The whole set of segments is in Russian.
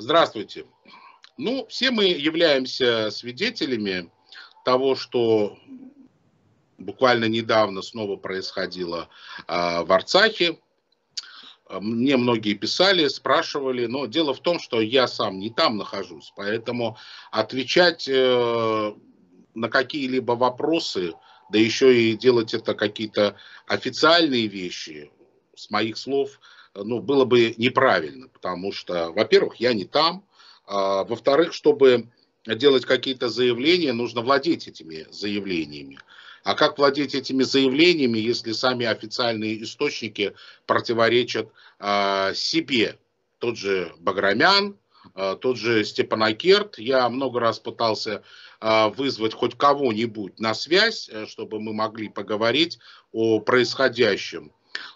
Здравствуйте. Ну, все мы являемся свидетелями того, что буквально недавно снова происходило э, в Арцахе. Мне многие писали, спрашивали, но дело в том, что я сам не там нахожусь, поэтому отвечать э, на какие-либо вопросы, да еще и делать это какие-то официальные вещи, с моих слов, ну, было бы неправильно, потому что, во-первых, я не там, а, во-вторых, чтобы делать какие-то заявления, нужно владеть этими заявлениями. А как владеть этими заявлениями, если сами официальные источники противоречат э, себе? Тот же Баграмян, э, тот же Степанакерт. Я много раз пытался э, вызвать хоть кого-нибудь на связь, чтобы мы могли поговорить о происходящем.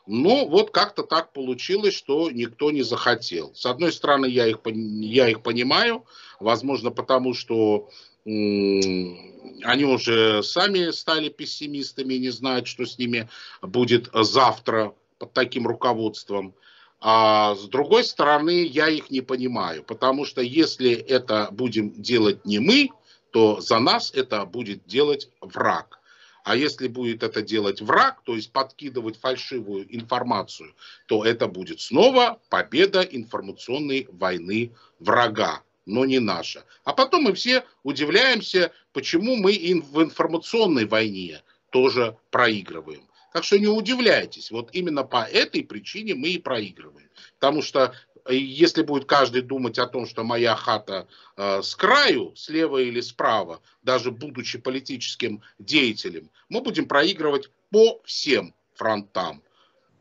Но вот как-то так получилось, что никто не захотел. С одной стороны, я их, я их понимаю, возможно, потому что они уже сами стали пессимистами, не знают, что с ними будет завтра под таким руководством. А с другой стороны, я их не понимаю, потому что если это будем делать не мы, то за нас это будет делать враг. А если будет это делать враг, то есть подкидывать фальшивую информацию, то это будет снова победа информационной войны врага но не наша. А потом мы все удивляемся, почему мы в информационной войне тоже проигрываем. Так что не удивляйтесь, вот именно по этой причине мы и проигрываем. Потому что если будет каждый думать о том, что моя хата э, с краю, слева или справа, даже будучи политическим деятелем, мы будем проигрывать по всем фронтам.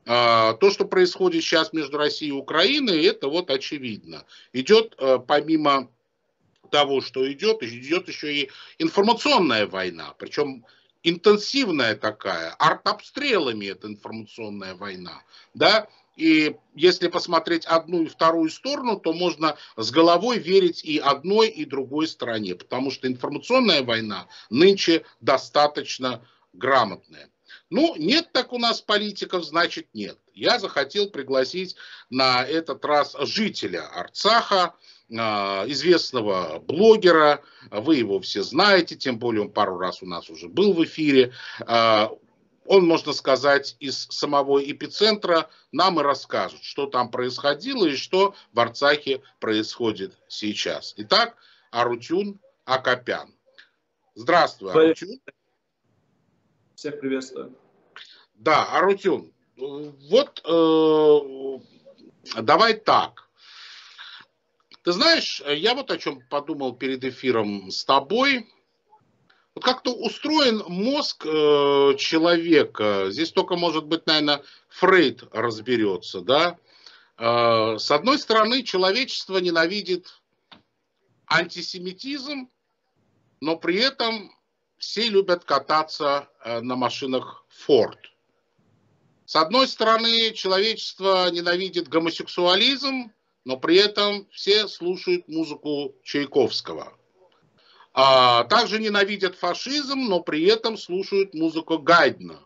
А, то, что происходит сейчас между Россией и Украиной, это вот очевидно. Идет э, помимо того, что идет, идет еще и информационная война, причем интенсивная такая, артобстрелами эта информационная война, да, и если посмотреть одну и вторую сторону, то можно с головой верить и одной, и другой стороне, потому что информационная война нынче достаточно грамотная. Ну, нет так у нас политиков, значит нет. Я захотел пригласить на этот раз жителя Арцаха, а, известного блогера, вы его все знаете, тем более он пару раз у нас уже был в эфире. Он, можно сказать, из самого эпицентра нам и расскажет, что там происходило и что в Арцахе происходит сейчас. Итак, Арутюн Акопян. Здравствуй, Арутюн. Всех приветствую. Да, Арутюн, вот э, давай так. Ты знаешь, я вот о чем подумал перед эфиром с тобой. Вот как-то устроен мозг э, человека. Здесь только, может быть, наверное, Фрейд разберется, да. Э, с одной стороны, человечество ненавидит антисемитизм, но при этом все любят кататься э, на машинах Ford. С одной стороны, человечество ненавидит гомосексуализм, но при этом все слушают музыку Чайковского. А также ненавидят фашизм, но при этом слушают музыку Гайдна,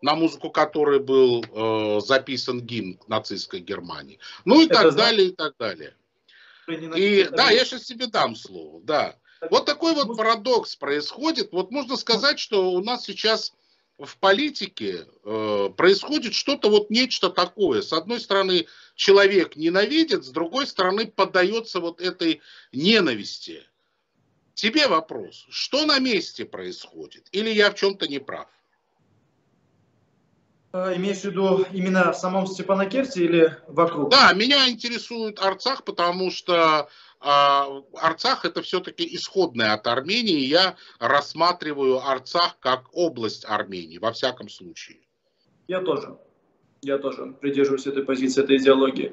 на музыку которой был э, записан гимн нацистской Германии. Ну и Это так знаю. далее, и так далее. И да, я сейчас тебе дам слово, да. Вот такой вот парадокс происходит. Вот можно сказать, что у нас сейчас в политике э, происходит что-то вот нечто такое. С одной стороны, человек ненавидит, с другой стороны, поддается вот этой ненависти. Тебе вопрос, что на месте происходит? Или я в чем-то не прав? Э, имеешь в виду именно в самом Степанакерте или вокруг? Да, меня интересует Арцах, потому что э, Арцах это все-таки исходная от Армении. Я рассматриваю Арцах как область Армении, во всяком случае. Я тоже. Я тоже придерживаюсь этой позиции, этой идеологии.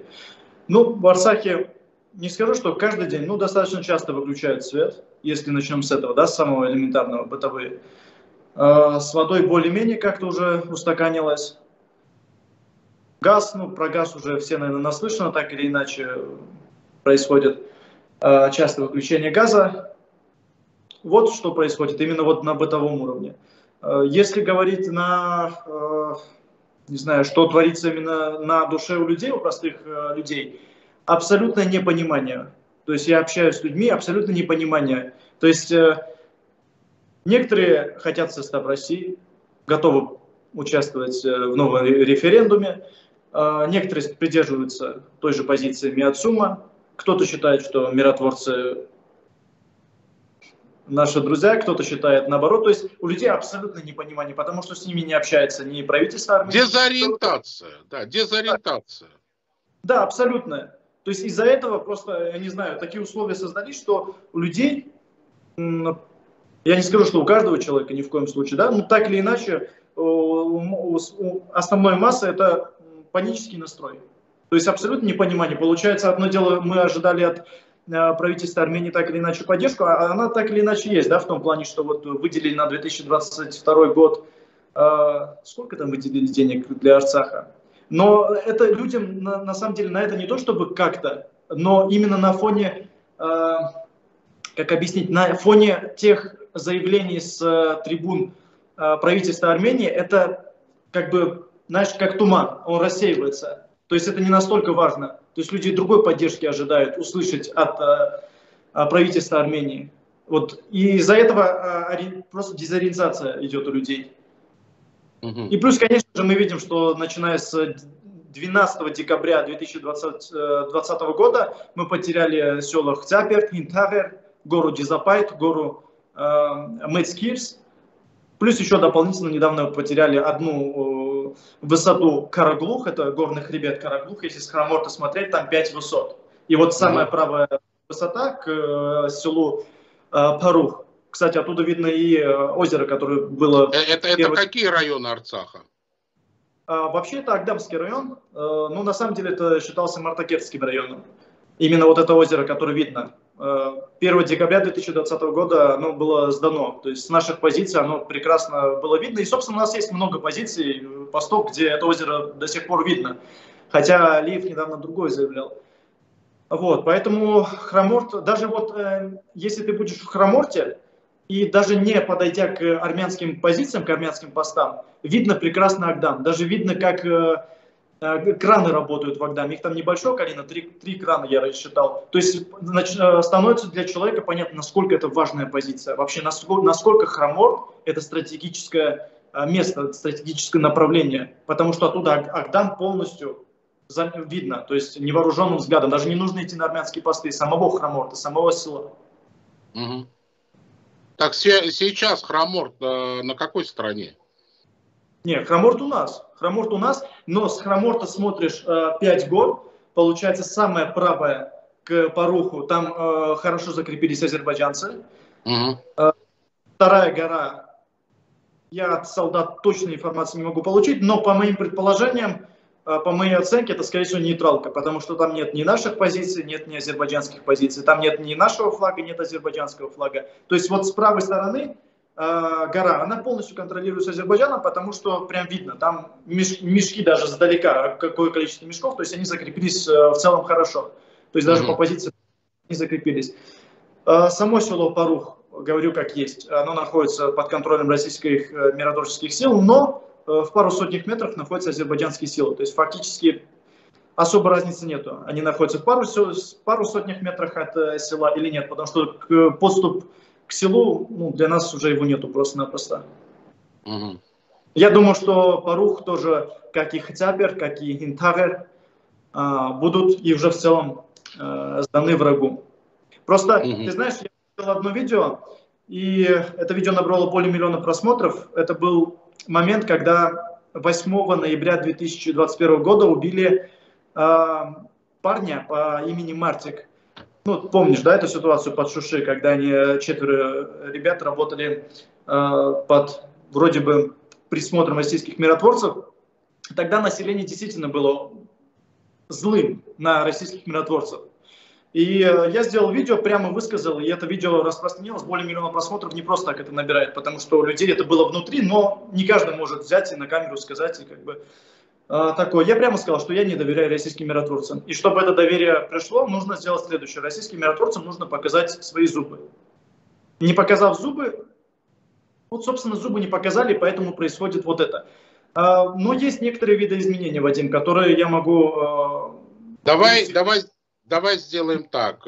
Ну, в Арцахе не скажу, что каждый день, ну, достаточно часто выключают свет, если начнем с этого, да, с самого элементарного, бытовые. Э, с водой более-менее как-то уже устаканилось. Газ, ну, про газ уже все, наверное, наслышано, так или иначе происходит э, частое выключение газа. Вот что происходит именно вот на бытовом уровне. Э, если говорить на, не знаю, что творится именно на душе у людей, у простых людей, абсолютное непонимание То есть я общаюсь с людьми, абсолютно непонимание. То есть э, некоторые хотят состав России, готовы участвовать э, в новом референдуме, э, некоторые придерживаются той же позиции Миацума, кто-то считает, что миротворцы наши друзья, кто-то считает наоборот. То есть у людей абсолютно непонимание, потому что с ними не общается ни правительство Армении. Дезориентация, да, дезориентация. Да, абсолютно. То есть из-за этого просто, я не знаю, такие условия создались, что у людей, я не скажу, что у каждого человека ни в коем случае, да, но так или иначе основной масса это панический настрой. То есть абсолютно непонимание. Получается, одно дело мы ожидали от Э, правительство Армении так или иначе поддержку, а она так или иначе есть, да, в том плане, что вот выделили на 2022 год, э, сколько там выделили денег для Арцаха? Но это людям, на, на самом деле, на это не то, чтобы как-то, но именно на фоне, э, как объяснить, на фоне тех заявлений с э, трибун э, правительства Армении, это как бы, знаешь, как туман, он рассеивается. То есть это не настолько важно. То есть люди другой поддержки ожидают услышать от а, правительства Армении. Вот. И из-за этого а, просто дезориентация идет у людей. Угу. И плюс, конечно же, мы видим, что начиная с 12 декабря 2020, 2020 года мы потеряли села Хцапер, Интавер, гору Дизапайт, гору э, Мэтскирс. Плюс еще дополнительно недавно потеряли одну высоту Караглух, это горный хребет Караглух, если с Храморта смотреть, там 5 высот. И вот самая правая высота к э, селу э, Парух. Кстати, оттуда видно и э, озеро, которое было... Э, это, это первый... какие районы Арцаха? А, вообще это Агдамский район, э, ну на самом деле это считался Мартакетским районом. Именно вот это озеро, которое видно. 1 декабря 2020 года оно было сдано. То есть с наших позиций оно прекрасно было видно. И, собственно, у нас есть много позиций, постов, где это озеро до сих пор видно. Хотя Лиев недавно другой заявлял. Вот, поэтому Храморт, даже вот э, если ты будешь в Храморте, и даже не подойдя к армянским позициям, к армянским постам, видно прекрасно Агдам. Даже видно, как э, Э, краны работают в Агдаме, их там небольшое количество, три, три крана я рассчитал. То есть э, становится для человека понятно, насколько это важная позиция, вообще насколько, насколько Храморт это стратегическое место, стратегическое направление, потому что оттуда Агдам полностью видно, то есть невооруженным взглядом, даже не нужно идти на армянские посты, самого Храморта, самого села. Угу. Так сейчас Храморт на какой стороне? Нет, Храморт у нас. Храморт у нас, но с Храморта смотришь э, 5 гор, получается самая правая к Паруху, там э, хорошо закрепились азербайджанцы. Угу. Э, вторая гора, я от солдат точной информации не могу получить, но по моим предположениям, э, по моей оценке, это, скорее всего, нейтралка, потому что там нет ни наших позиций, нет ни азербайджанских позиций, там нет ни нашего флага, нет азербайджанского флага. То есть вот с правой стороны Э, гора, она полностью контролируется Азербайджаном, потому что прям видно, там мешки даже сдалека, какое количество мешков, то есть они закрепились э, в целом хорошо. То есть даже mm-hmm. по позиции не закрепились. Э, само село Парух, говорю как есть, оно находится под контролем российских миротворческих сил, но в пару сотнях метров находятся азербайджанские силы. То есть фактически особо разницы нету. Они находятся в пару, пару сотнях метрах от села или нет, потому что подступ к селу, ну, для нас уже его нету просто-напросто. Угу. Я думаю, что Парух тоже, как и Хацябер, как и Интагер, а, будут и уже в целом сданы врагу. Просто, угу. ты знаешь, я видел одно видео, и это видео набрало более миллиона просмотров. Это был момент, когда 8 ноября 2021 года убили э, парня по имени Мартик. Ну, помнишь, да, эту ситуацию под Шуши, когда они, э, четверо ребят, работали э, под вроде бы присмотром российских миротворцев. Тогда население действительно было злым на российских миротворцев. И э, я сделал видео, прямо высказал, и это видео распространилось, более миллиона просмотров не просто так это набирает, потому что у людей это было внутри, но не каждый может взять и на камеру сказать, и как бы а, такое. Я прямо сказал, что я не доверяю российским миротворцам. И чтобы это доверие пришло, нужно сделать следующее. Российским миротворцам нужно показать свои зубы. Не показав зубы, вот, собственно, зубы не показали, поэтому происходит вот это. А, но есть некоторые виды изменений, Вадим, которые я могу... Давай, давай, давай сделаем так.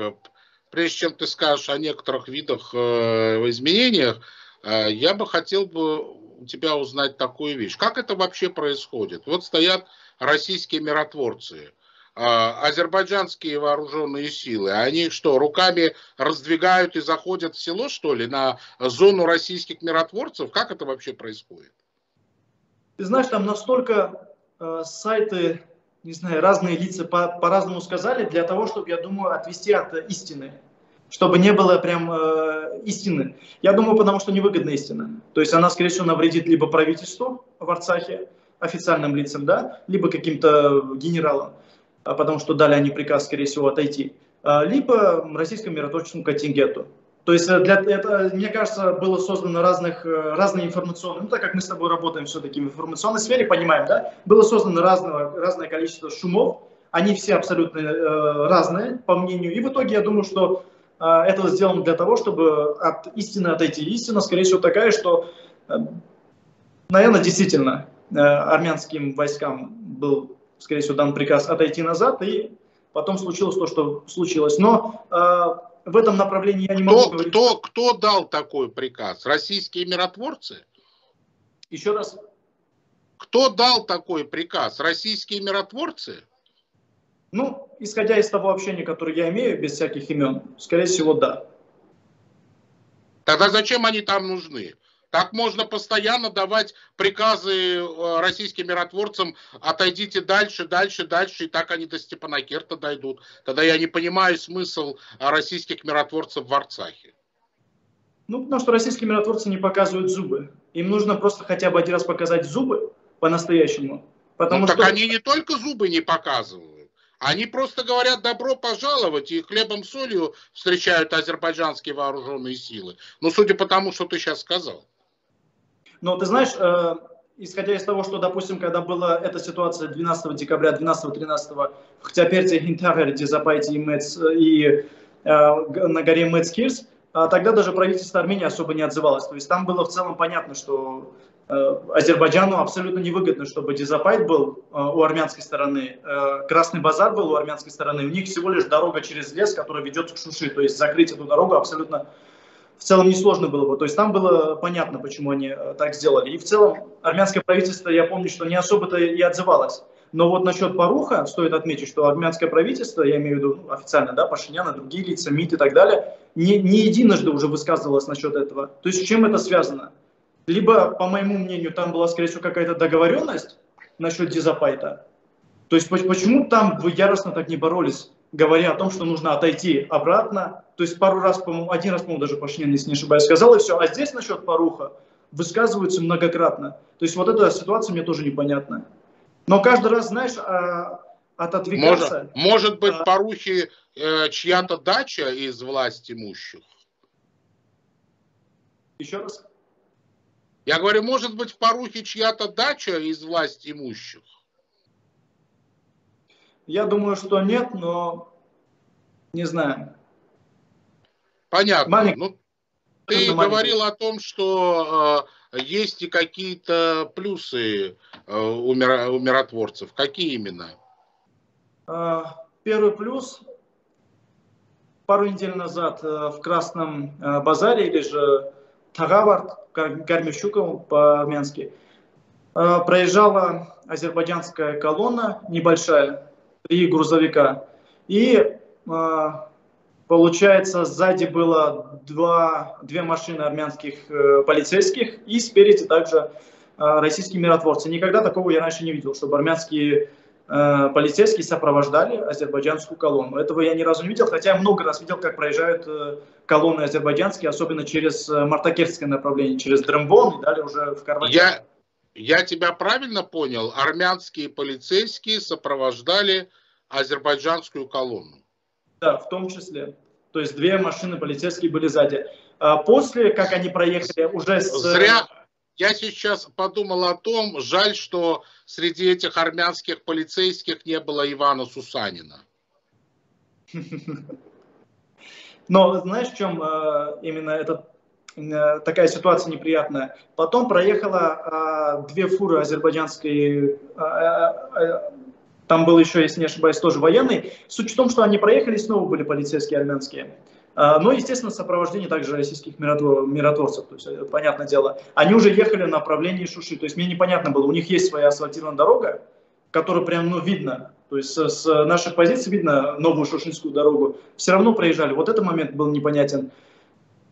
прежде чем ты скажешь о некоторых видах э, изменениях, э, я бы хотел бы у тебя узнать такую вещь. Как это вообще происходит? Вот стоят российские миротворцы, э, азербайджанские вооруженные силы. Они что, руками раздвигают и заходят в село, что ли, на зону российских миротворцев? Как это вообще происходит? Ты знаешь, там настолько э, сайты не знаю, разные лица по- по-разному сказали, для того, чтобы, я думаю, отвести от истины. Чтобы не было прям э, истины. Я думаю, потому что невыгодна истина. То есть она, скорее всего, навредит либо правительству в Арцахе, официальным лицам, да, либо каким-то генералам, а потому что дали они приказ, скорее всего, отойти, а, либо российскому миротворческому контингенту. То есть э, для этого, мне кажется, было создано разных, э, разные информационные, ну так как мы с тобой работаем все-таки в информационной сфере, понимаем, да, было создано разного, разное количество шумов, они все абсолютно э, разные, по мнению, и в итоге я думаю, что э, это сделано для того, чтобы от истины отойти. Истина, скорее всего, такая, что, э, наверное, действительно, э, армянским войскам был, скорее всего, дан приказ отойти назад, и потом случилось то, что случилось. Но э, в этом направлении я не могу кто, говорить. Кто, кто дал такой приказ? Российские миротворцы? Еще раз. Кто дал такой приказ? Российские миротворцы? Ну, исходя из того общения, которое я имею, без всяких имен, скорее всего, да. Тогда зачем они там нужны? Так можно постоянно давать приказы э, российским миротворцам, отойдите дальше, дальше, дальше, и так они до Степанакерта дойдут. Тогда я не понимаю смысл э, российских миротворцев в Арцахе. Ну, потому что российские миротворцы не показывают зубы. Им нужно просто хотя бы один раз показать зубы по-настоящему. Потому ну, так что... они не только зубы не показывают. Они просто говорят добро пожаловать и хлебом солью встречают азербайджанские вооруженные силы. Ну, судя по тому, что ты сейчас сказал. Но ты знаешь, э, исходя из того, что, допустим, когда была эта ситуация 12 декабря, 12-13, в Хтяперте, Хинтагерде, Запайте и, Мец, и э, на горе Мецкирс, э, тогда даже правительство Армении особо не отзывалось. То есть там было в целом понятно, что э, Азербайджану абсолютно невыгодно, чтобы Дизапайт был э, у армянской стороны, э, Красный базар был у армянской стороны. У них всего лишь дорога через лес, которая ведет к Шуши. То есть закрыть эту дорогу абсолютно в целом несложно было бы. То есть там было понятно, почему они э, так сделали. И в целом армянское правительство, я помню, что не особо-то и отзывалось. Но вот насчет Паруха стоит отметить, что армянское правительство, я имею в виду ну, официально, да, Пашиняна, другие лица, МИД и так далее, не, не единожды уже высказывалось насчет этого. То есть с чем это связано? Либо, по моему мнению, там была, скорее всего, какая-то договоренность насчет дизапайта. То есть почему там яростно так не боролись? Говоря о том, что нужно отойти обратно. То есть пару раз, по-моему, один раз, по-моему, даже Пашинян, если не ошибаюсь, сказал, и все. А здесь насчет Паруха высказываются многократно. То есть вот эта ситуация мне тоже непонятна. Но каждый раз, знаешь, а, отодвигаться... Может, может быть, а, Парухи э, чья-то дача из власть имущих? Еще раз? Я говорю, может быть, в Парухе чья-то дача из власть имущих? Я думаю, что нет, но не знаю. Понятно. Малень... Ну, ты говорил о том, что э, есть и какие-то плюсы э, у, мира, у миротворцев. Какие именно? Э, первый плюс. Пару недель назад э, в Красном э, базаре, или же Тагавард, Гармищуков по-армянски, э, проезжала азербайджанская колонна небольшая, три грузовика. И а, получается, сзади было два, две машины армянских э, полицейских и спереди также а, российские миротворцы. Никогда такого я раньше не видел, чтобы армянские э, полицейские сопровождали азербайджанскую колонну. Этого я ни разу не видел, хотя я много раз видел, как проезжают э, колонны азербайджанские, особенно через Мартакерское направление, через Дрембон и далее уже в Карваче. Я, я тебя правильно понял? Армянские полицейские сопровождали азербайджанскую колонну. Да, в том числе. То есть две машины полицейские были сзади. А после, как они проехали уже с... Зря, я сейчас подумал о том, жаль, что среди этих армянских полицейских не было Ивана Сусанина. Но знаешь, в чем э, именно этот такая ситуация неприятная. Потом проехала э, две фуры азербайджанской, э, там был еще, если не ошибаюсь, тоже военный. Суть в том, что они проехали, снова были полицейские армянские. Но, естественно, сопровождение также российских миротворцев, то есть, э, понятное дело. Они уже ехали в направлении Шуши, то есть мне непонятно было, у них есть своя асфальтированная дорога, которая прям, ну, видно, то есть с наших позиций видно новую Шушинскую дорогу, все равно проезжали. Вот этот момент был непонятен.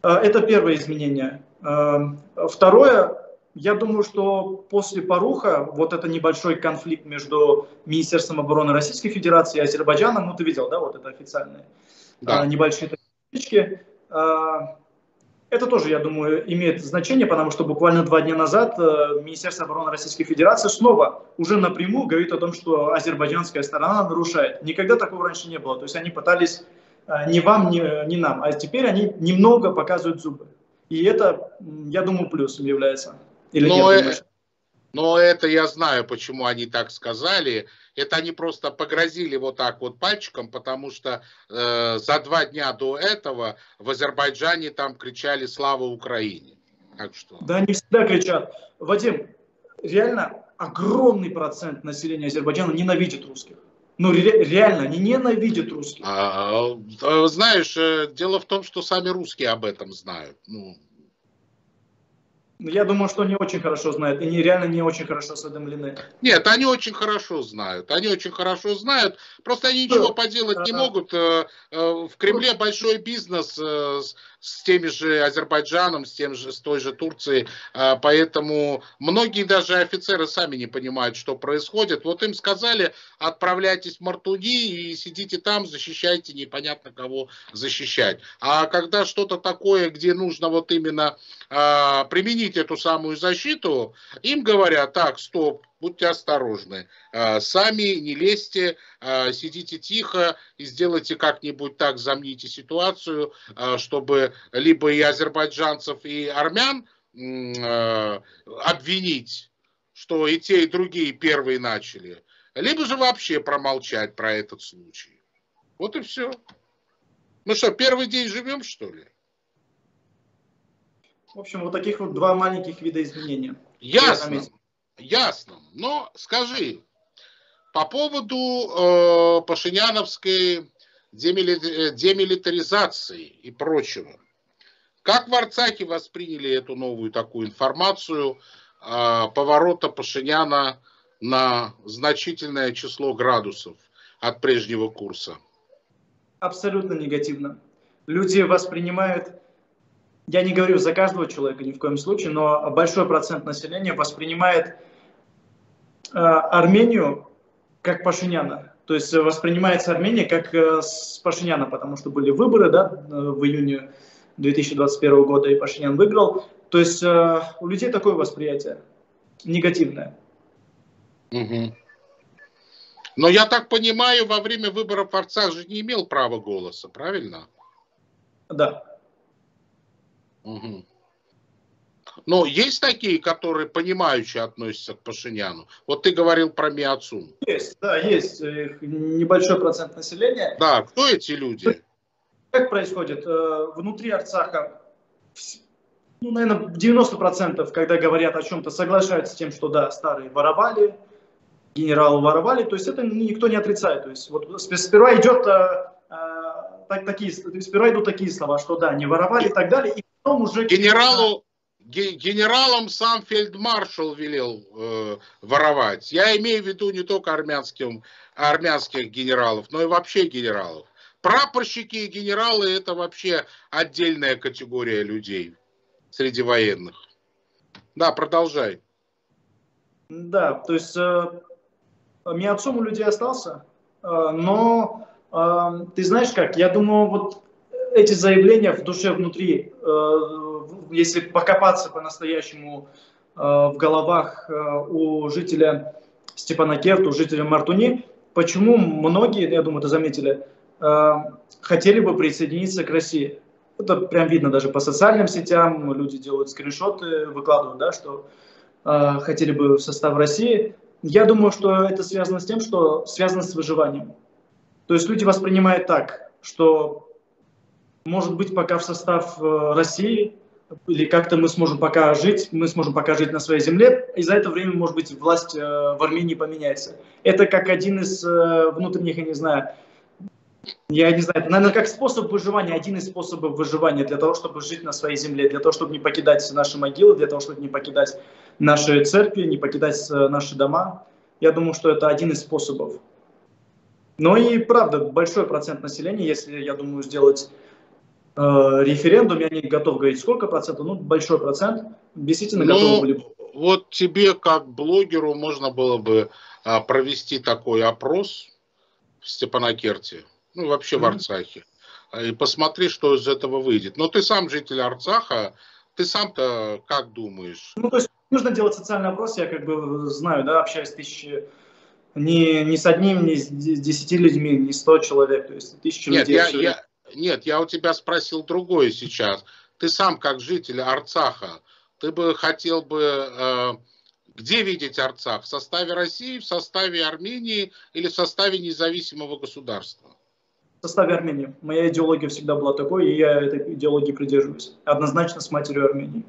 А, это первое изменение. А, второе, я думаю, что после Паруха вот это небольшой конфликт между Министерством обороны Российской Федерации и Азербайджаном, ну ты видел, да, вот это официальные да. небольшие а, это тоже, я думаю, имеет значение, потому что буквально два дня назад э, Министерство обороны Российской Федерации снова уже напрямую говорит о том, что азербайджанская сторона нарушает. Никогда такого раньше не было. То есть они пытались э, ни вам, ни, ни нам, а теперь они немного показывают зубы. И это, я думаю, плюсом является. Или Но нет, но это я знаю, почему они так сказали. Это они просто погрозили вот так вот пальчиком, потому что э, за два дня до этого в Азербайджане там кричали «Слава Украине». Так что... Да, они всегда кричат. Вадим, реально огромный процент населения Азербайджана ненавидит русских. Ну, ре- реально, они ненавидят русских. А, а, знаешь, э, дело в том, что сами русские об этом знают. Ну, ну, я думаю, что они очень хорошо знают, и они реально не очень хорошо осведомлены. Нет, они очень хорошо знают, они очень хорошо знают, просто они ничего да. поделать не могут. Э, э, в Кремле большой бизнес с теми же Азербайджаном, с, тем же, с той же Турцией, поэтому многие даже офицеры сами не понимают, что происходит. Вот им сказали, отправляйтесь в Мартуни и сидите там, защищайте непонятно кого защищать. А когда что-то такое, где нужно вот именно применить эту самую защиту, им говорят, так, стоп, будьте осторожны. А, сами не лезьте, а, сидите тихо и сделайте как-нибудь так, замните ситуацию, а, чтобы либо и азербайджанцев, и армян обвинить, что и те, и другие первые начали, либо же вообще промолчать про этот случай. Вот и все. Ну что, первый день живем, что ли? В общем, вот таких вот два маленьких вида изменения. Ясно. Ясно. Но скажи, по поводу э, Пашиняновской демили, демилитаризации и прочего. Как в Арцахе восприняли эту новую такую информацию э, поворота Пашиняна на значительное число градусов от прежнего курса? Абсолютно негативно. Люди воспринимают я не говорю за каждого человека ни в коем случае, но большой процент населения воспринимает э, Армению как Пашиняна. То есть воспринимается Армения как э, с Пашиняна, потому что были выборы да, э, в июне 2021 года, и Пашинян выиграл. То есть э, у людей такое восприятие негативное. Угу. Но я так понимаю, во время выборов Арцах же не имел права голоса, правильно? Да. Угу. Но есть такие, которые понимающие относятся к Пашиняну. Вот ты говорил про Миацун. Есть, да, есть небольшой процент населения. Да, кто эти люди? Как происходит? Э, внутри Арцаха, ну, наверное, 90%, когда говорят о чем-то, соглашаются с тем, что да, старые воровали, генералы воровали, то есть это никто не отрицает. То есть вот сперва идет э, э, так, такие, сперва идут такие слова, что да, не воровали и так далее, и уже... Генералу, генералам сам фельдмаршал велел э, воровать. Я имею в виду не только армянским, армянских генералов, но и вообще генералов. Прапорщики и генералы это вообще отдельная категория людей среди военных. Да, продолжай. Да, то есть э, Миацум у людей остался, э, но э, ты знаешь как, я думаю, вот эти заявления в душе внутри, э, если покопаться по-настоящему э, в головах э, у жителя Степана Керта, у жителя Мартуни, почему многие, я думаю, это заметили, хотели бы присоединиться к России. Это прям видно даже по социальным сетям, люди делают скриншоты, выкладывают, да, что хотели бы в состав России. Я думаю, что это связано с тем, что связано с выживанием. То есть люди воспринимают так, что может быть, пока в состав э, России, или как-то мы сможем пока жить, мы сможем пока жить на своей земле, и за это время, может быть, власть э, в Армении поменяется. Это как один из э, внутренних, я не знаю, я не знаю, это, наверное, как способ выживания, один из способов выживания для того, чтобы жить на своей земле, для того, чтобы не покидать наши могилы, для того, чтобы не покидать наши церкви, не покидать наши дома. Я думаю, что это один из способов. Но и правда, большой процент населения, если, я думаю, сделать э, референдум, я не готов говорить сколько процентов, ну большой процент, действительно ну, готовы были. Вот тебе как блогеру можно было бы а, провести такой опрос в Степанакерте ну вообще mm-hmm. в Арцахе, а, и посмотри, что из этого выйдет. Но ты сам житель Арцаха, ты сам-то как думаешь? Ну, то есть нужно делать социальный опрос, я как бы знаю, да, общаюсь с тысячи, не, не с одним, не с десяти людьми, не сто человек, то есть тысячи нет, людей. Я, я, нет, я у тебя спросил другое сейчас. Ты сам как житель Арцаха, ты бы хотел бы... Э, где видеть Арцах? В составе России, в составе Армении или в составе независимого государства? в составе Армении. Моя идеология всегда была такой, и я этой идеологии придерживаюсь. Однозначно с матерью Армении.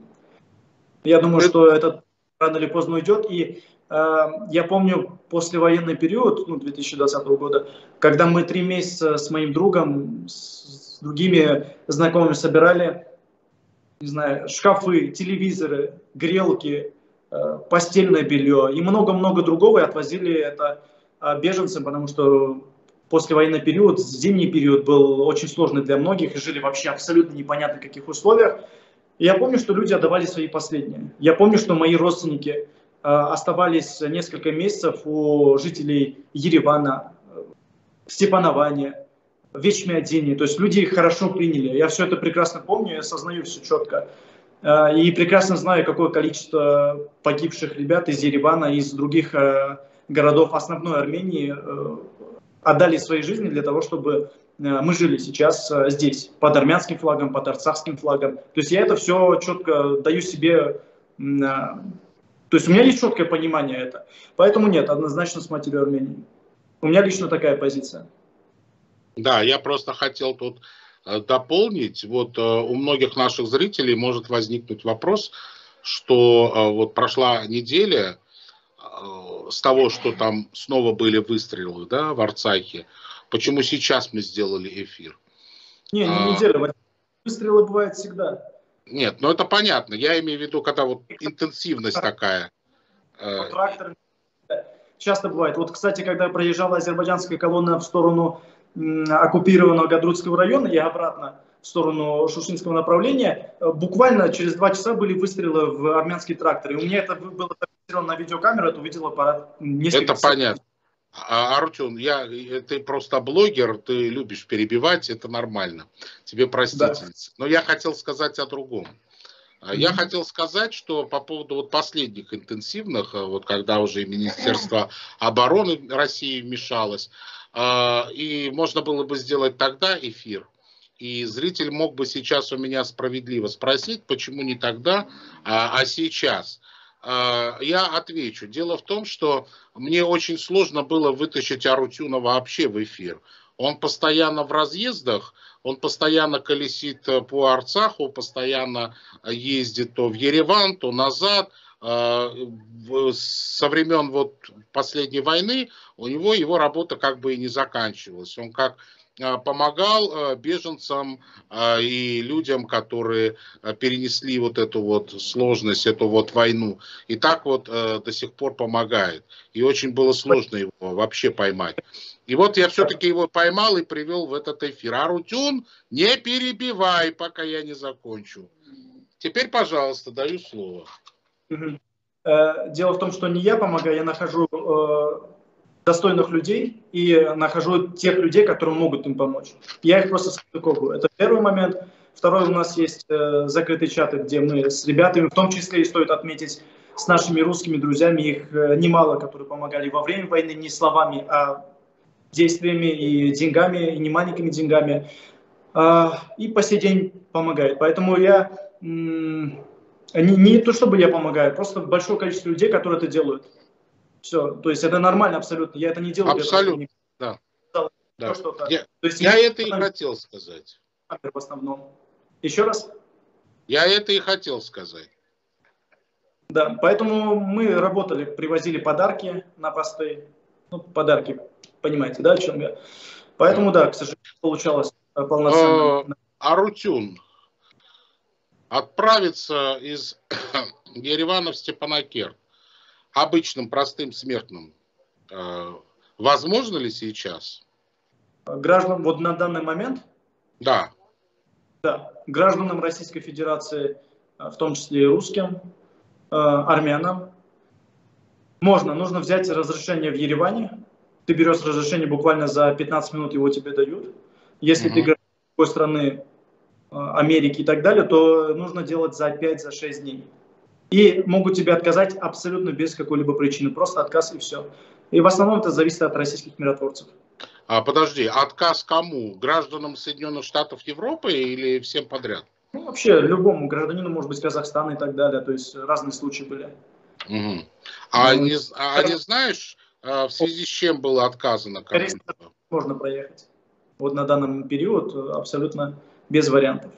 Я думаю, что это рано или поздно уйдет. И э, я помню послевоенный период, ну, 2020 года, когда мы три месяца с моим другом, с другими знакомыми собирали, не знаю, шкафы, телевизоры, грелки, э, постельное белье и много-много другого, и отвозили это э, беженцам, потому что послевоенный период, зимний период был очень сложный для многих и жили вообще абсолютно непонятно в каких условиях. И я помню, что люди отдавали свои последние. Я помню, что мои родственники э, оставались несколько месяцев у жителей Еревана, Степанования, Вечмиодини. То есть люди их хорошо приняли. Я все это прекрасно помню, я осознаю все четко. Э, и прекрасно знаю, какое количество погибших ребят из Еревана, из других э, городов основной Армении отдали свои жизни для того, чтобы э, мы жили сейчас э, здесь, под армянским флагом, под арцахским флагом. То есть я это все четко даю себе, э, то есть у меня есть четкое понимание это. Поэтому нет, однозначно с матерью Армении. У меня лично такая позиция. Да, я просто хотел тут дополнить. Вот у многих наших зрителей может возникнуть вопрос, что вот прошла неделя, с того, что там снова были выстрелы да, в Арцахе, почему сейчас мы сделали эфир? Не, не а, неделя, выстрелы бывают всегда. Нет, ну это понятно. Я имею в виду, когда вот интенсивность такая. Э, трактор часто бывает. Вот, кстати, когда проезжала азербайджанская колонна в сторону оккупированного Гадрутского района и обратно в сторону Шушинского направления, э, буквально через два часа были выстрелы в армянский трактор. И у меня это было на видеокамеру, это увидел аппарат. Это понятно. А, Артем, я, ты просто блогер, ты любишь перебивать, это нормально. Тебе простительница. Да. Но я хотел сказать о другом. Mm-hmm. Я хотел сказать, что по поводу вот последних интенсивных, а, вот когда уже Министерство обороны России вмешалось, а, и можно было бы сделать тогда эфир, и зритель мог бы сейчас у меня справедливо спросить, почему не тогда, а, а сейчас. А, я отвечу. Дело в том, что мне очень сложно было вытащить Арутюна вообще в эфир. Он постоянно в разъездах, он постоянно колесит э, по Арцаху, постоянно ездит то в Ереван, то назад. А, со времен вот последней войны у него его работа как бы и не заканчивалась. Он как помогал а, беженцам а, и людям, которые перенесли вот эту вот сложность, эту вот войну. И так вот до сих пор помогает. И очень было сложно его вообще поймать. И вот я все-таки его поймал и привел в этот эфир. Арутюн, не перебивай, пока я не закончу. Теперь, пожалуйста, даю слово. Э, дело в том, что не я помогаю, я нахожу э, достойных людей и нахожу тех людей, которые могут им помочь. Я их просто состыковываю. Это первый момент. Второй, у нас есть э, закрытые чаты, где мы с ребятами, в том числе и стоит отметить, с нашими русскими друзьями, их э, немало, которые помогали во время войны не словами, а действиями и деньгами, и не маленькими деньгами. Э, и по сей день помогает. Поэтому я... не, не то, чтобы я помогаю, просто большое количество людей, которые это делают. Все, то есть это нормально абсолютно. Я это не делаю. Абсолютно, да. да. Я, то есть я это и хотел сказать. В основном. Еще раз? Я это и хотел сказать. Да, поэтому мы работали, привозили подарки на посты. Ну, подарки, понимаете, да, о чем я? Поэтому, да, к сожалению, получалось полноценно. Э, Арутюн отправиться из Еревана в Степанакерт обычным простым смертным э, возможно ли сейчас? Граждан вот на данный момент? Да. Да, гражданам Российской Федерации, в том числе и русским, армянам, можно, нужно взять разрешение в Ереване. Ты берешь разрешение буквально за 15 минут, его тебе дают. Если угу. ты гражданин другой страны, а, Америки и так далее, то нужно делать за 5-6 за дней. И могут тебе отказать абсолютно без какой-либо причины. Просто отказ и все. И в основном это зависит от российских миротворцев. А, подожди, отказ кому? Гражданам Соединенных Штатов Европы или всем подряд? Ну, вообще, любому гражданину, может быть, Казахстана и так далее. То есть разные случаи были. Угу. А, ну, не, а не знаешь, а, в связи с чем было отказано? Можно проехать. Вот на данный период абсолютно без вариантов.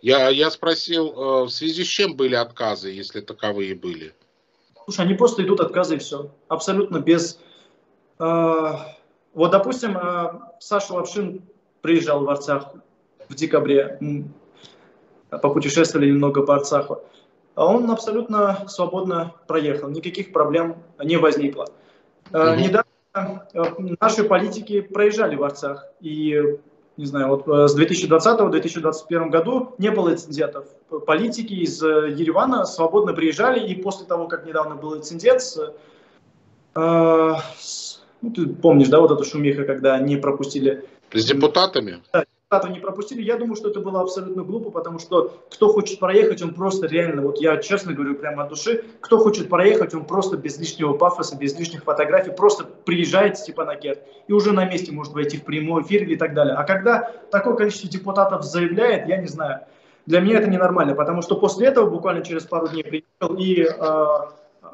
Я, я спросил, э, в связи с чем были отказы, если таковые были? Слушай, они просто идут отказы и все. Абсолютно без... Э, вот, допустим, э, Саша Лапшин приезжал в Арцах в декабре, попутешествовали немного по Арцаху а он абсолютно свободно проехал, никаких проблем не возникло. Угу. Недавно э, наши политики проезжали в Арцах, и не знаю, вот э, с 2020-2021 году не было инцидентов. Политики из Еревана свободно приезжали, и после того, как недавно был инцидент с, э, с ну, ты помнишь, да, вот эту шумиха, когда не пропустили... С депутатами? Да, депутаты не пропустили. Я думаю, что это было абсолютно глупо, потому что кто хочет проехать, он просто реально, вот я честно говорю прямо от души, кто хочет проехать, он просто без лишнего пафоса, без лишних фотографий, просто приезжает типа на и уже на месте может войти в прямой эфир или так далее. А когда такое количество депутатов заявляет, я не знаю, для меня это ненормально, потому что после этого буквально через пару дней приехал и э,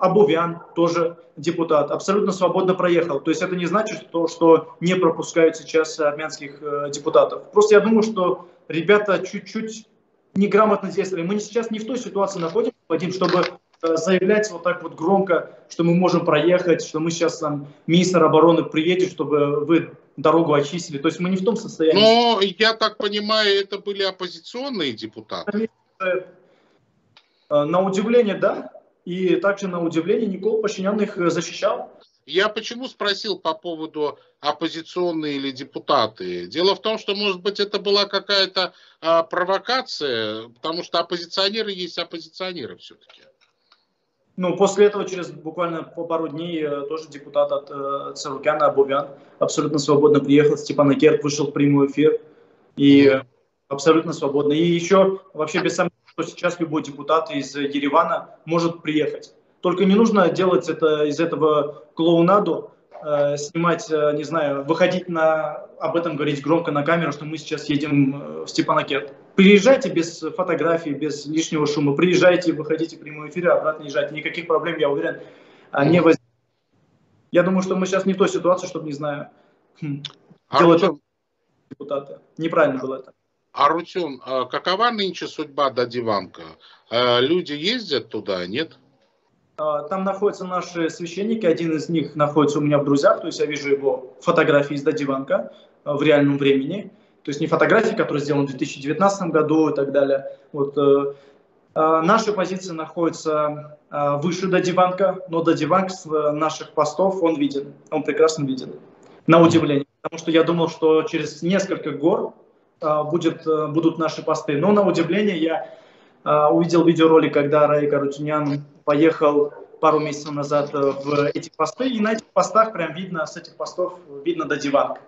Абувян, тоже депутат, абсолютно свободно проехал. То есть это не значит, что, что не пропускают сейчас армянских э, депутатов. Просто я думаю, что ребята чуть-чуть неграмотно действовали. Мы сейчас не в той ситуации находимся, Вадим, чтобы э, заявлять вот так вот громко, что мы можем проехать, что мы сейчас там министр обороны приедет, чтобы вы дорогу очистили. То есть мы не в том состоянии. Но я так понимаю, это были оппозиционные депутаты. Э, на удивление, да. И также, на удивление, Никол Пашинян их э, защищал. Я почему спросил по поводу оппозиционные или депутаты? Дело в том, что, может быть, это была какая-то а, провокация, потому что оппозиционеры есть оппозиционеры все-таки. Ну, после этого, через буквально по пару дней, э, тоже депутат от э, Царукяна, Абувян, абсолютно свободно приехал, Степан Акерт вышел в прямой эфир, и mm-hmm. абсолютно свободно. И еще, вообще, без сомнения, что сейчас любой депутат из Еревана может приехать. Только не нужно делать это из этого клоунаду, э, снимать, э, не знаю, выходить на, об этом говорить громко на камеру, что мы сейчас едем э, в Степанакерт. Приезжайте без фотографий, без лишнего шума, приезжайте, выходите в прямой эфир, обратно езжайте. Никаких проблем, я уверен, не возникнет. Я думаю, что мы сейчас не в той ситуации, чтобы, не знаю, хм, а делать депутаты. Неправильно было это. Арутюн, а какова нынче судьба Дадиванка? А люди ездят туда, нет? А, там находятся наши священники, один из них находится у меня в друзьях, то есть я вижу его фотографии из Дадиванка в реальном времени. То есть не фотографии, которые сделаны в 2019 году и так далее. Вот, э, Наша позиция находится выше Дадиванка, но Дадиванк с наших постов, он виден, он прекрасно виден, на удивление. Потому что я думал, что через несколько гор будет, э, будут наши посты. Но на удивление я а, увидел видеоролик, когда Рай Карутюнян поехал пару месяцев назад э, в эти посты, и на этих постах прям видно, с этих постов видно до диванка.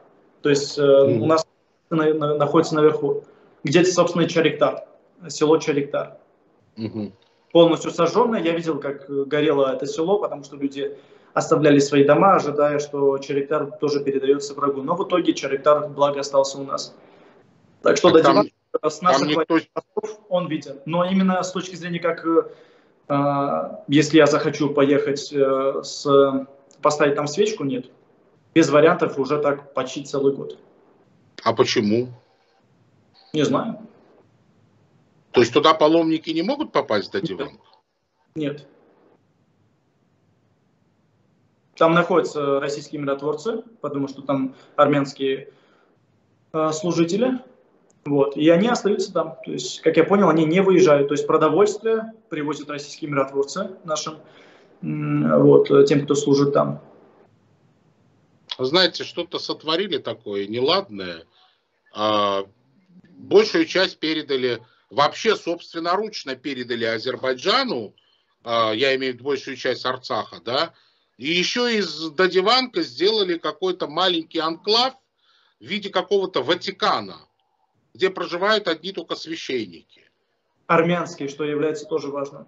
То есть mm. у нас находится наверху, где-то, собственно, Чариктар, село Чариктар. Mm-hmm. Полностью сожженное. Я видел, как горело это село, потому что люди оставляли свои дома, ожидая, что Чариктар тоже передается врагу. Но в итоге Чариктар, благо, остался у нас. Так что так до там, с наших никто... он виден. Но именно с точки зрения, как э, если я захочу поехать э, с поставить там свечку, нет. Без вариантов уже так почти целый год. А почему? Не знаю. То есть туда паломники не могут попасть до дивана? Нет. Там находятся российские миротворцы, потому что там армянские э, служители. Вот, и они остаются там. То есть, как я понял, они не выезжают. То есть продовольствие привозят российские миротворцы нашим, вот, тем, кто служит там. Знаете, что-то сотворили такое неладное. А, большую часть передали, вообще собственноручно передали Азербайджану, а, я имею в виду большую часть Арцаха, да, и еще из Дадиванка сделали какой-то маленький анклав в виде какого-то Ватикана, где проживают одни только священники. Армянские, что является тоже важным.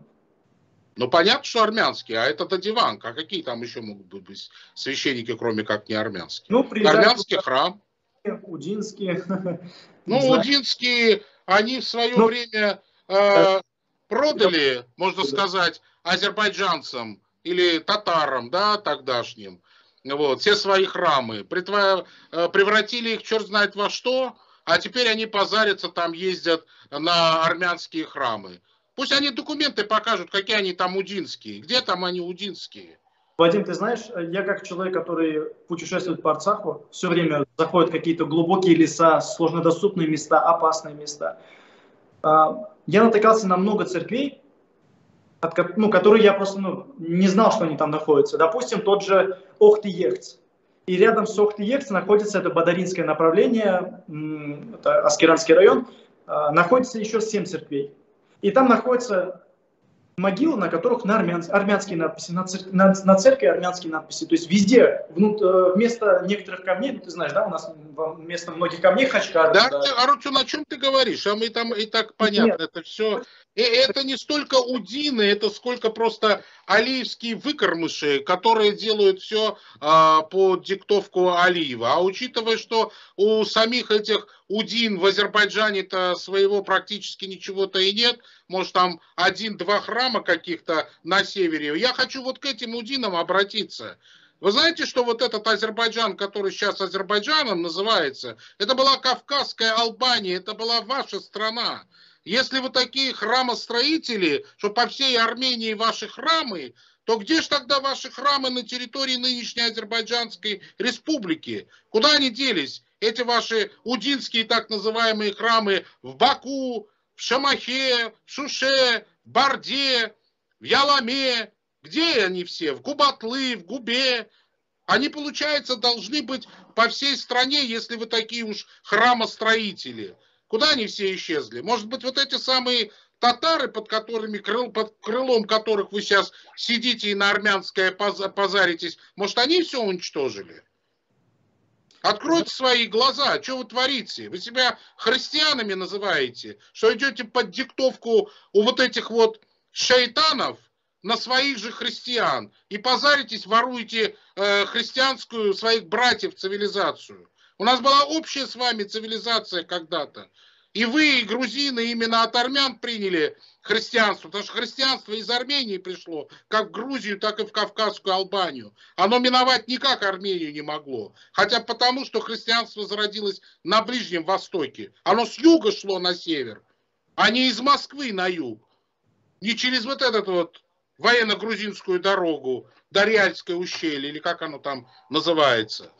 Ну, понятно, что армянские, а это Дадиванк. А какие там еще могут быть священники, кроме как не армянские? Ну, Армянский туда... храм. Удинские. Ну, удинские, они в свое ну, время э, продали, можно сказать, азербайджанцам или татарам, да, тогдашним, вот, все свои храмы, э, превратили их черт знает во что, а теперь они позарятся, там ездят на армянские храмы. Пусть они документы покажут, какие они там удинские, где там они удинские. Вадим, ты знаешь, я как человек, который путешествует по Арцаху, все время заходит в какие-то глубокие леса, сложнодоступные места, опасные места. А, я натыкался на много церквей, от, ну, которые я просто ну, не знал, что они там находятся. Допустим, тот же Охты-Ехц. И рядом с Охты-Ехц находится это Бадаринское направление, это Аскеранский район, а, находится еще семь церквей. И там находится могилы, на которых на армянс, армянские надписи, на, цер, на, на церкви армянские надписи. То есть везде, внут, э, вместо некоторых камней, ну, ты знаешь, да, у нас вместо многих камней хачкар. Да, да. Аручу, на чем ты говоришь? А мы там и так понятно, Нет. это все. И это не столько удины, это сколько просто алиевские выкормыши, которые делают все а, по диктовку Алиева. А учитывая, что у самих этих удин в Азербайджане-то своего практически ничего-то и нет, может там один-два храма каких-то на севере, я хочу вот к этим удинам обратиться. Вы знаете, что вот этот Азербайджан, который сейчас Азербайджаном называется, это была Кавказская Албания, это была ваша страна. Если вы такие храмостроители, что по всей Армении ваши храмы, то где же тогда ваши храмы на территории нынешней Азербайджанской республики? Куда они делись? Эти ваши удинские так называемые храмы в Баку, в Шамахе, в Шуше, в Барде, в Яламе. Где они все? В Губатлы, в Губе. Они, получается, должны быть по всей стране, если вы такие уж храмостроители. Куда они все исчезли? Может быть, вот эти самые татары, под, которыми, под крылом которых вы сейчас сидите и на армянское позаритесь, может, они все уничтожили? Откройте свои глаза, что вы творите? Вы себя христианами называете, что идете под диктовку у вот этих вот шайтанов на своих же христиан и позаритесь, воруете э, христианскую своих братьев цивилизацию. У нас была общая с вами цивилизация когда-то. И вы, и грузины, именно от армян приняли христианство, потому что христианство из Армении пришло, как в Грузию, так и в Кавказскую Албанию. Оно миновать никак Армению не могло. Хотя потому, что христианство зародилось на Ближнем Востоке. Оно с юга шло на север, а не из Москвы на юг. Не через вот этот вот военно-грузинскую дорогу, Дарьяльское ущелье, или как оно там называется.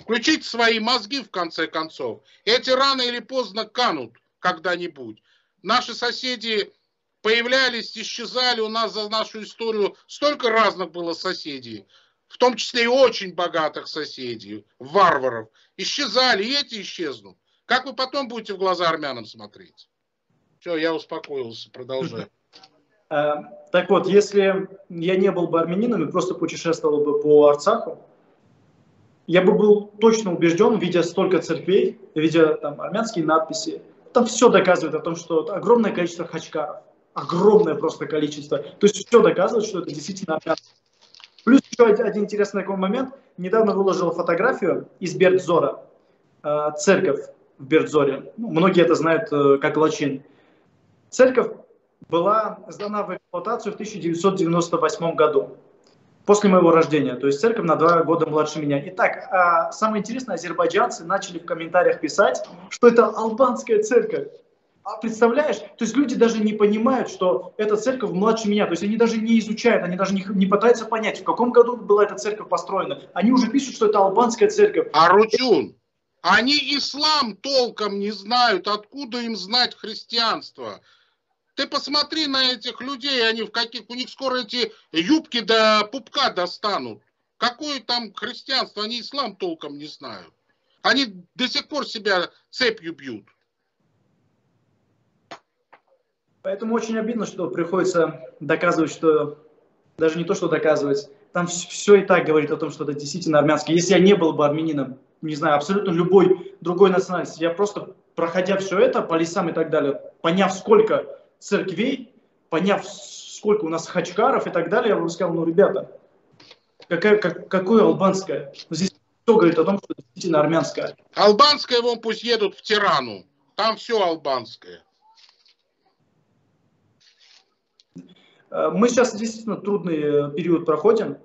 Включите свои мозги, в конце концов. Эти рано или поздно канут когда-нибудь. Наши соседи появлялись, исчезали. У нас за нашу историю столько разных было соседей. В том числе и очень богатых соседей, варваров. Исчезали, и эти исчезнут. Как вы потом будете в глаза армянам смотреть? Все, я успокоился, продолжаю. Э, так вот, если я не был бы армянином и просто путешествовал бы по Арцаху, я бы был точно убежден, видя столько церквей, видя там армянские надписи, там все доказывает о том, что огромное количество хачкаров, огромное просто количество. То есть все доказывает, что это действительно армянство. Плюс еще один интересный такой момент. Недавно выложил фотографию из Бердзора, э, церковь в Бердзоре. Ну, многие это знают э, как Лачин. Церковь была сдана в эксплуатацию в 1998 году после моего рождения, то есть церковь на два года младше меня. Итак, самое интересное, азербайджанцы начали в комментариях писать, что это албанская церковь. А представляешь? То есть люди даже не понимают, что эта церковь младше меня. То есть они даже не изучают, они даже не, не пытаются понять, в каком году была эта церковь построена. Они уже пишут, что это албанская церковь. А Рутюн, они ислам толком не знают, откуда им знать христианство. Ты посмотри на этих людей, они в каких, у них скоро эти юбки до пупка достанут. Какое там христианство, они ислам толком не знают. Они до сих пор себя цепью бьют. Поэтому очень обидно, что приходится доказывать, что даже не то, что доказывать, там все и так говорит о том, что это действительно армянский. Если я не был бы армянином, не знаю, абсолютно любой другой национальности, я просто, проходя все это по лесам и так далее, поняв, сколько церквей, поняв, сколько у нас хачкаров и так далее, я бы сказал, ну, ребята, какая, как, какое албанское? Здесь кто говорит о том, что действительно армянское? Албанское, вон пусть едут в Тирану. Там все албанское. Э, мы сейчас действительно трудный э, период проходим,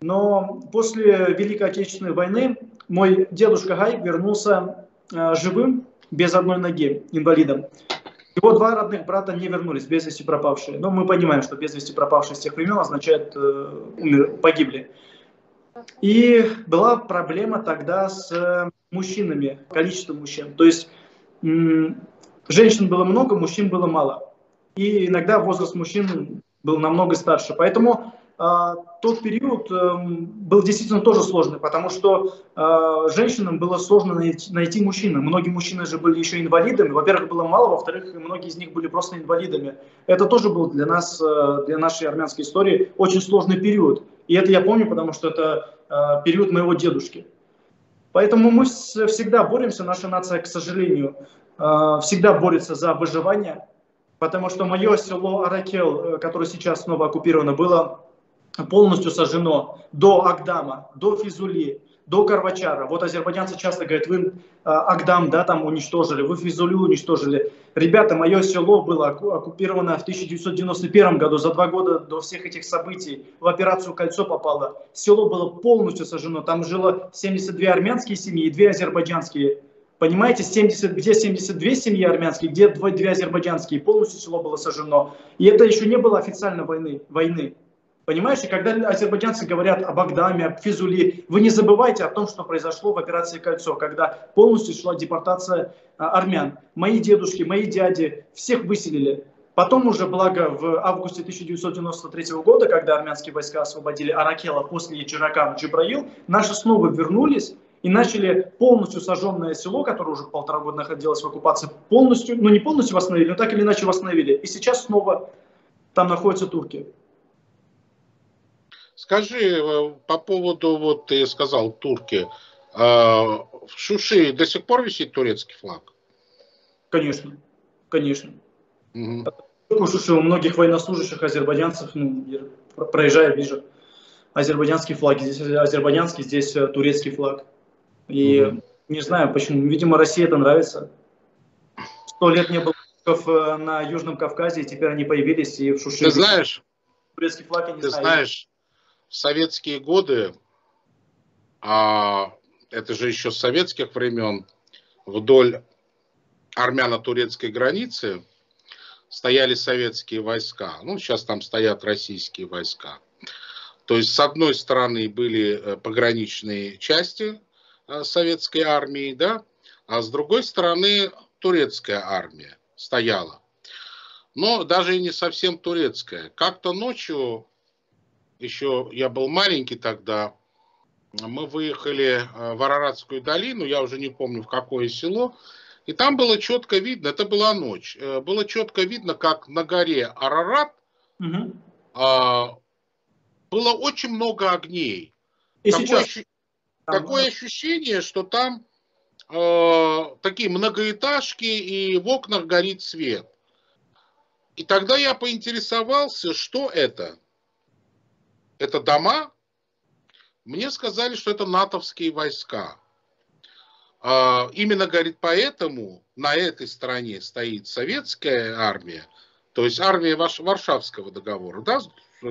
но после Великой Отечественной войны мой дедушка Гай вернулся э, живым, без одной ноги, инвалидом. Его два родных брата не вернулись, без вести пропавшие. Но мы понимаем, что без вести пропавшие с тех времен означает умер, погибли. И была проблема тогда с мужчинами, количеством мужчин. То есть женщин было много, мужчин было мало. И иногда возраст мужчин был намного старше. Поэтому э, тот период э, был действительно тоже сложный, потому что э, женщинам было сложно найти, мужчину. Многие мужчины же были еще инвалидами. Во-первых, было мало, во-вторых, многие из них были просто инвалидами. Это тоже был для нас, э, для нашей армянской истории очень сложный период. И это я помню, потому что это э, период моего дедушки. Поэтому мы всегда боремся, наша нация, к сожалению, всегда борется за выживание, потому что мое село Аракел, которое сейчас снова оккупировано, было полностью сожжено до Агдама, до Физули, до Карвачара. Вот азербайджанцы часто говорят, вы э, Агдам, да, там уничтожили, вы Физулю уничтожили. Ребята, мое село было оккупировано в 1991 году, за два года до всех этих событий. В операцию «Кольцо» попало. Село было полностью сожжено. Там жило 72 армянские семьи и 2 азербайджанские Понимаете, 70, где 72 семьи армянские, где 2, 2 азербайджанские, полностью село было сожжено. И это еще не было официально войны. войны. Понимаешь, и когда азербайджанцы говорят об Агдаме, об Физули, вы не забывайте о том, что произошло в операции «Кольцо», когда полностью шла депортация а, армян. Мои дедушки, мои дяди, всех выселили. Потом уже, благо, в августе 1993 года, когда армянские войска освободили Аракела после Джиракан, Джибраил, наши снова вернулись, и начали полностью сожженное село, которое уже полтора года находилось в оккупации, полностью, ну не полностью восстановили, но так или иначе восстановили. И сейчас снова там находятся турки. Скажи э, по поводу, вот ты сказал, турки, а, в Шуши до сих пор висит турецкий флаг? Конечно, конечно. Угу. В Шуши у многих военнослужащих азербайджанцев, ну, проезжая, вижу, азербайджанский флаг, здесь азербайджанский, здесь э, турецкий флаг. И угу. не знаю почему. Видимо, России это нравится. Сто лет не было э, на Южном Кавказе, и теперь они появились и в Шуши. Ты знаешь, турецкий флаг, я не ты знаю. знаешь, в советские годы, а это же еще с советских времен, вдоль армяно-турецкой границы стояли советские войска. Ну, сейчас там стоят российские войска. То есть, с одной стороны, были э, пограничные части Э, советской армии, да, а с другой стороны турецкая армия стояла. Но даже и не совсем турецкая. Как-то ночью, еще я был маленький тогда, мы выехали э, в Араратскую долину, я уже не помню в какое село, и там было четко видно, это была ночь, э, было четко видно, как на горе Арарат угу. было очень много огней. И Такое сейчас? Такое ощущение, что там э, такие многоэтажки и в окнах горит свет. И тогда я поинтересовался, что это. Это дома? Мне сказали, что это натовские войска. Э, именно, говорит, поэтому на этой стороне стоит советская армия, то есть армия Варшавского договора, да,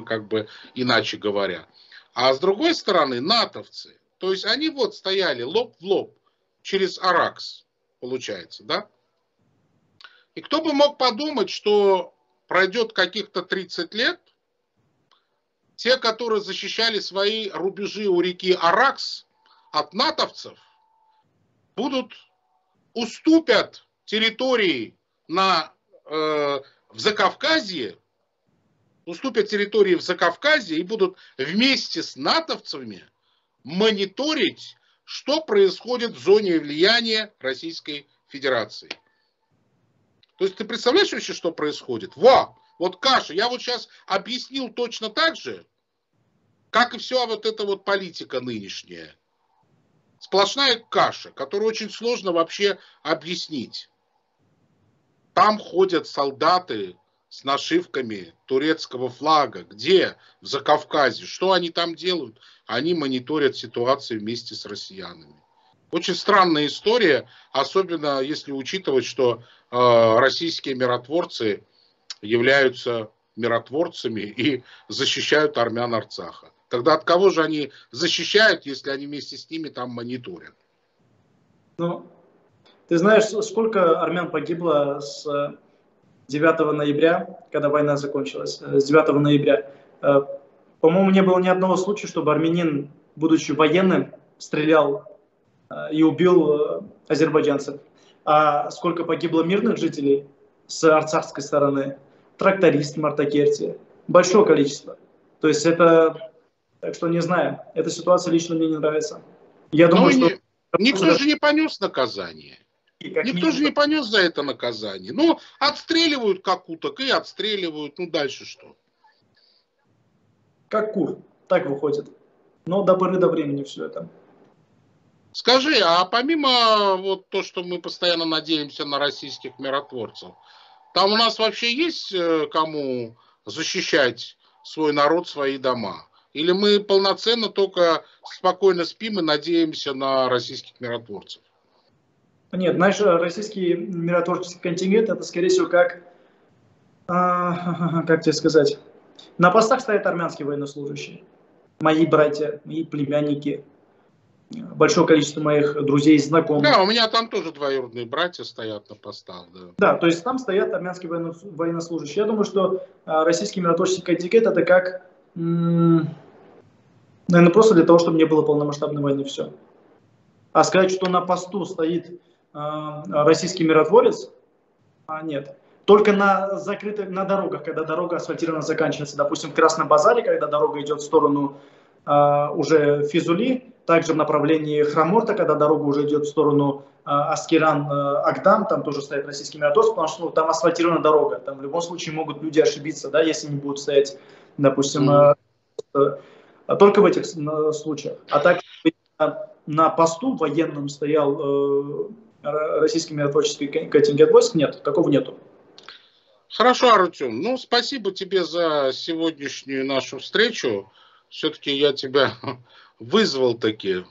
как бы иначе говоря. А с другой стороны, натовцы. То есть они вот стояли лоб в лоб через Аракс, получается, да? И кто бы мог подумать, что пройдет каких-то 30 лет, те, которые защищали свои рубежи у реки Аракс от натовцев, будут уступят территории на, э, в Закавказье, уступят территории в Закавказье и будут вместе с натовцами мониторить, что происходит в зоне влияния Российской Федерации. То есть ты представляешь вообще, что происходит? Во! Вот каша. Я вот сейчас объяснил точно так же, как и все вот эта вот политика нынешняя. Сплошная каша, которую очень сложно вообще объяснить. Там ходят солдаты с нашивками турецкого флага. Где? В Закавказье. Что они там делают? Они мониторят ситуацию вместе с россиянами. Очень странная история, особенно если учитывать, что э, российские миротворцы являются миротворцами и защищают армян Арцаха. Тогда от кого же они защищают, если они вместе с ними там мониторят? Ну, ты знаешь, сколько армян погибло с 9 ноября, когда война закончилась, с 9 ноября? Э, по-моему, не было ни одного случая, чтобы армянин, будучи военным, стрелял э, и убил э, азербайджанцев. А сколько погибло мирных жителей с арцахской стороны? Тракторист в Мартакерте. Большое количество. То есть это так что не знаю. Эта ситуация лично мне не нравится. Я ну думаю, что... Никто же не понес наказание. Никто минимум... же не понес за это наказание. Ну, отстреливают как уток и отстреливают. Ну, дальше что? Как кур. Так выходит. Но до поры до времени все это. Скажи, а помимо вот то, что мы постоянно надеемся на российских миротворцев, там у нас вообще есть э, кому защищать свой народ, свои дома? Или мы полноценно только спокойно спим и надеемся на российских миротворцев? Нет, наш российский миротворческий контингент это, скорее всего, как, а, как тебе сказать, на постах стоят армянские военнослужащие. Мои братья, мои племянники, большое количество моих друзей и знакомых. Да, у меня там тоже двоюродные братья стоят на постах. Да, да то есть там стоят армянские военнослужащие. Я думаю, что а, российский миротворческий контингент это как Наверное, просто для того, чтобы не было полномасштабной войны, все. А сказать, что на посту стоит э, российский миротворец, а нет. Только на закрытых, на дорогах, когда дорога асфальтирована заканчивается, допустим, в Красном базаре, когда дорога идет в сторону э, уже Физули, также в направлении Храморта, когда дорога уже идет в сторону э, Аскеран-Агдам, там тоже стоит российский миротворец, потому что ну, там асфальтирована дорога, там в любом случае могут люди ошибиться, да, если не будут стоять допустим, mm только в этих случаях. А так на посту военном стоял э, российский миротворческий контингент войск, нет, такого нету. Хорошо, Артем. Ну, спасибо тебе за сегодняшнюю нашу встречу. Все-таки я тебя вызвал таки.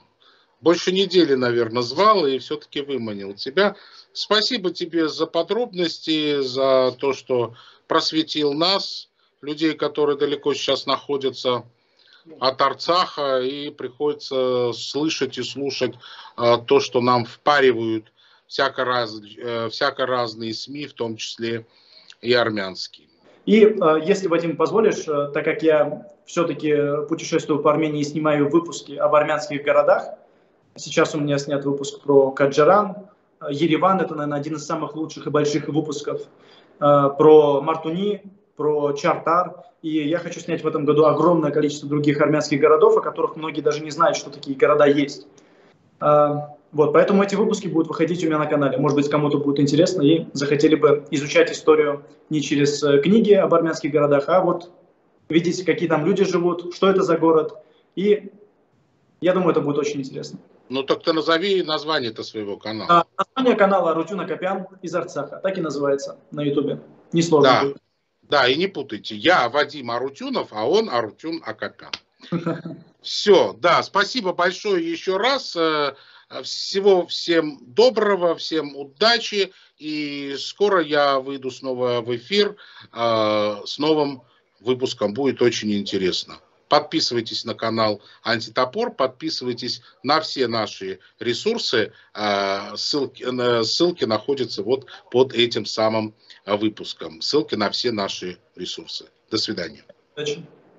Больше недели, наверное, звал и все-таки выманил тебя. Спасибо тебе за подробности, за то, что просветил нас людей, которые далеко сейчас находятся от Арцаха, и приходится слышать и слушать э, то, что нам впаривают всяко, раз, э, всяко разные СМИ, в том числе и армянские. И э, если, Вадим, позволишь, э, так как я все-таки путешествую по Армении и снимаю выпуски об армянских городах, сейчас у меня снят выпуск про Каджаран, Ереван, это, наверное, один из самых лучших и больших выпусков, э, про Мартуни, про Чартар. И я хочу снять в этом году огромное количество других армянских городов, о которых многие даже не знают, что такие города есть. Вот, поэтому эти выпуски будут выходить у меня на канале. Может быть, кому-то будет интересно и захотели бы изучать историю не через э, книги об армянских городах, а вот видеть, какие там люди живут, что это за город. И я думаю, это будет очень интересно. Ну так ты назови название-то своего канала. А, название канала Рутюна Копян из Арцаха. Так и называется на Ютубе. Несложно да. будет. Да, и не путайте. Я Вадим Арутюнов, а он Арутюн Акопян. Все, да, спасибо большое еще раз. Э, всего всем доброго, всем удачи. И скоро я выйду снова в эфир э, с новым выпуском. Будет очень интересно. Подписывайтесь на канал Антитопор, подписывайтесь на все наши ресурсы. А, ссылки, ссылки находятся вот под этим самым выпуском. Ссылки на все наши ресурсы. До свидания. Удачи.